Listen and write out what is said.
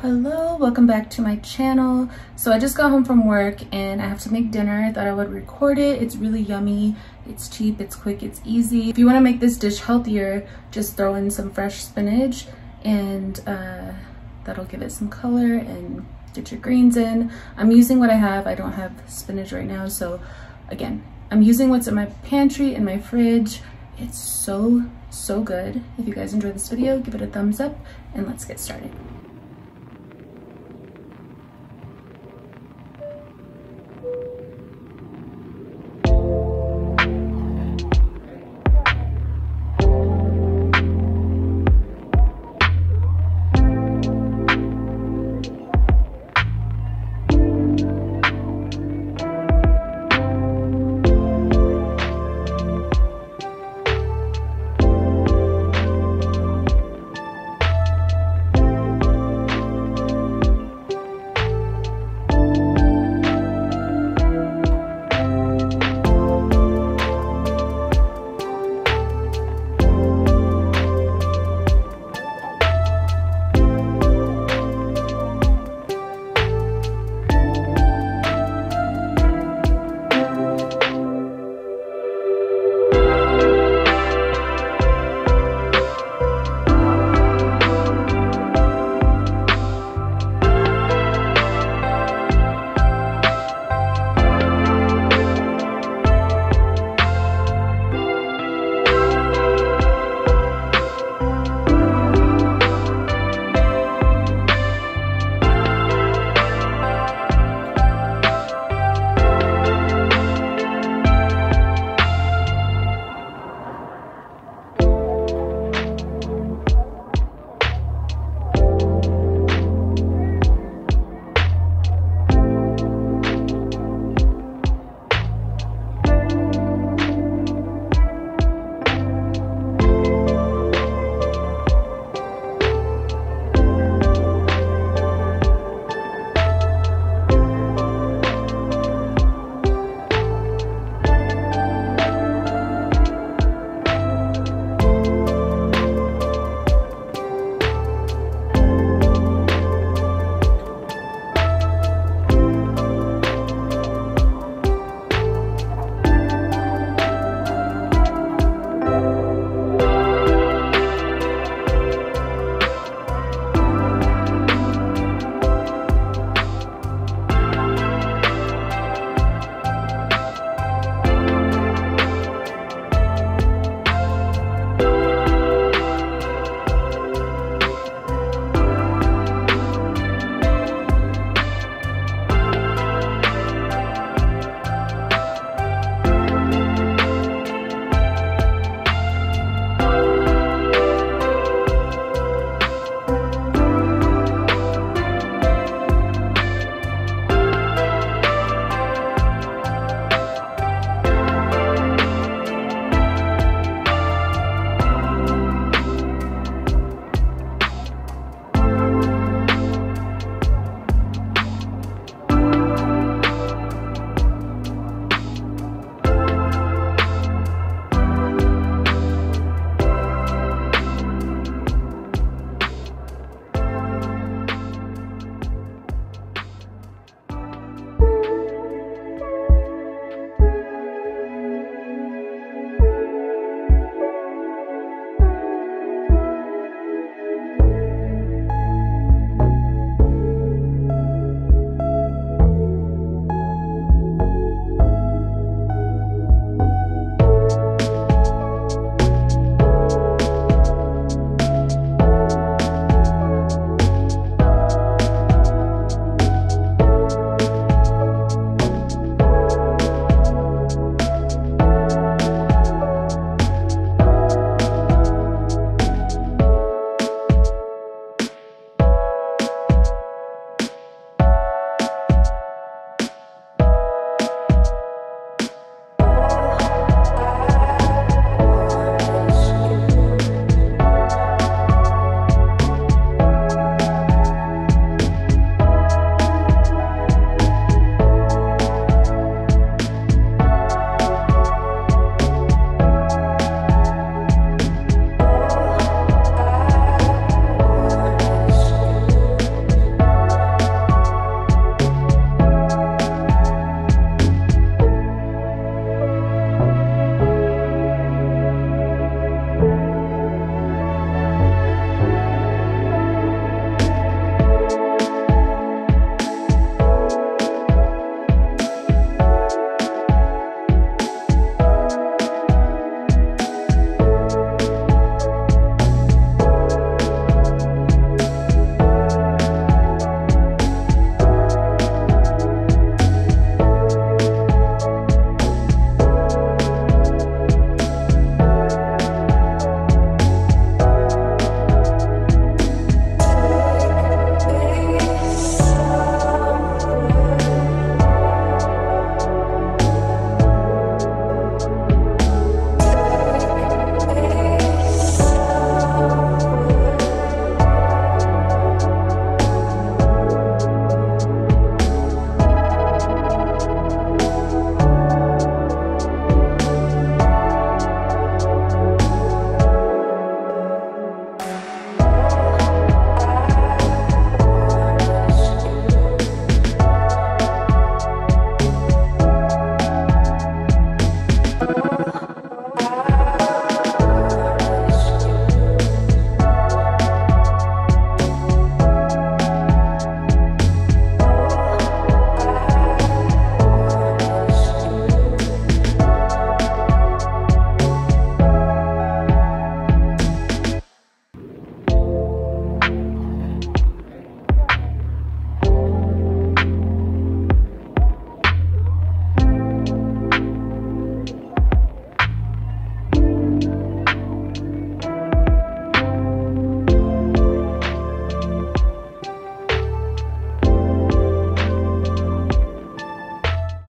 hello welcome back to my channel. So i just got home from work and i have to make dinner. I thought i would record it. It's really yummy. It's cheap. It's quick. It's easy. If you want to make this dish healthier just throw in some fresh spinach and uh, that'll give it some color and get your greens in. I'm using what i have. I don't have spinach right now so again i'm using what's in my pantry and my fridge. It's so so good. If you guys enjoyed this video give it a thumbs up and let's get started